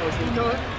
Number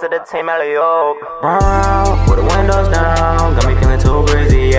Shots of the team, alley-oop. Run around, with the windows down, got me feeling too crazy.